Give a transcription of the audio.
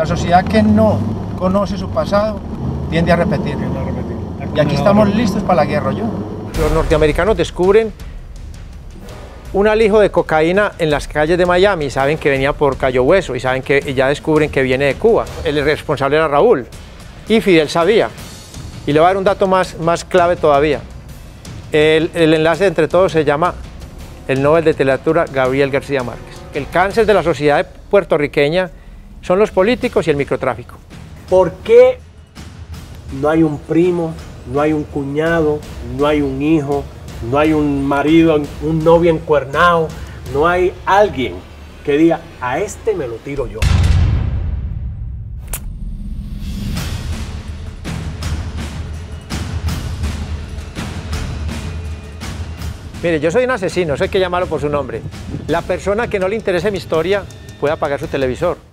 La sociedad que no conoce su pasado tiende a repetir. Y aquí estamos listos para la guerra, yo. Los norteamericanos descubren un alijo de cocaína en las calles de Miami, y saben que venía por Cayo Hueso y saben que y ya descubren que viene de Cuba. El responsable era Raúl y Fidel sabía. Y le voy a dar un dato más, más clave todavía. El, el enlace entre todos se llama el Nobel de Literatura Gabriel García Márquez. El cáncer de la sociedad puertorriqueña son los políticos y el microtráfico. ¿Por qué no hay un primo, no hay un cuñado, no hay un hijo, no hay un marido, un novio encuernado, no hay alguien que diga, a este me lo tiro yo? Mire, yo soy un asesino, eso hay que llamarlo por su nombre. La persona que no le interese mi historia puede apagar su televisor.